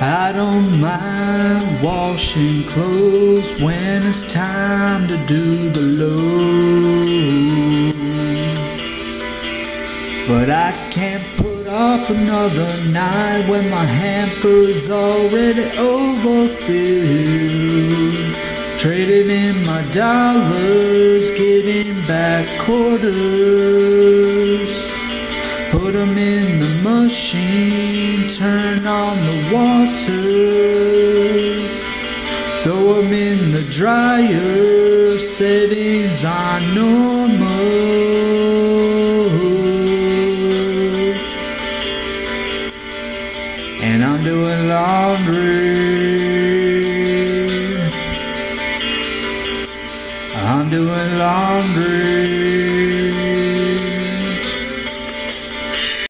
I don't mind washing clothes when it's time to do the load. But I can't put up another night when my hamper's already overfilled. Trading in my dollars, getting back quarters. Put 'em in machine, turn on the water. Throw 'em in the dryer, settings on normal. And I'm doing laundry. I'm doing laundry.